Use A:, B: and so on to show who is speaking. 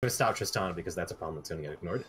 A: going to stop Tristan because that's a problem that's going to get ignored.